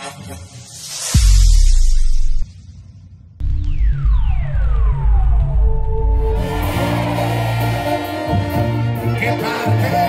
Que out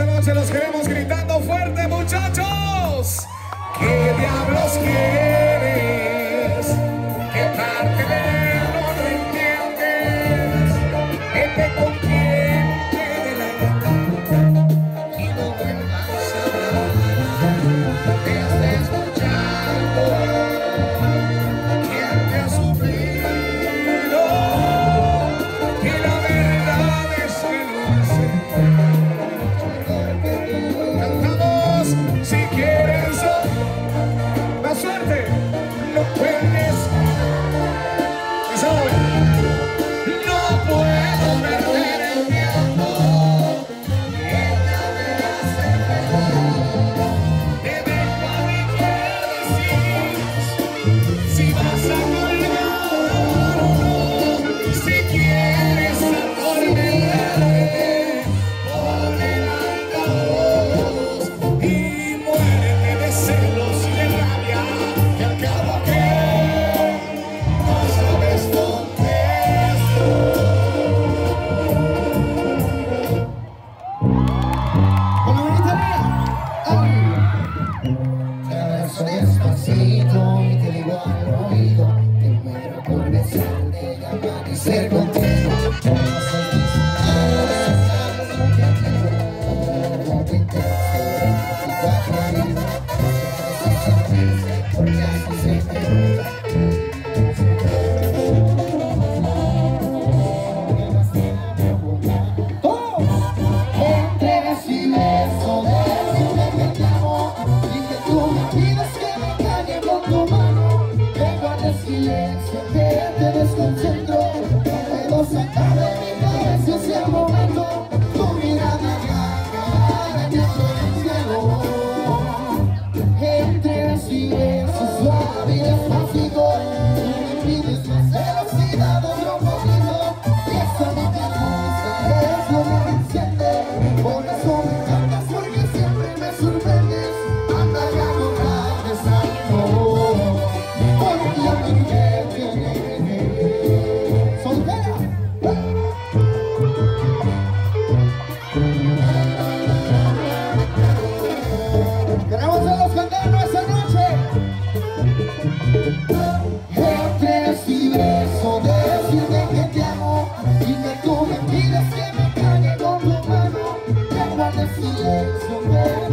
esta noche los queremos gritando fuerte, muchachos. ¡Qué diablos que ser it.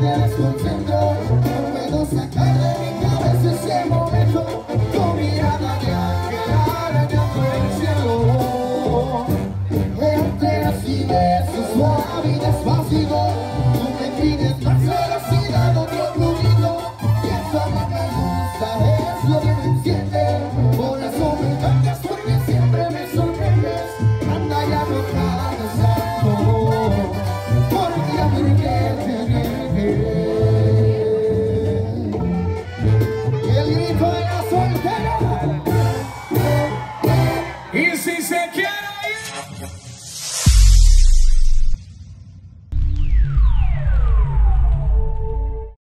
that's contender E se você quer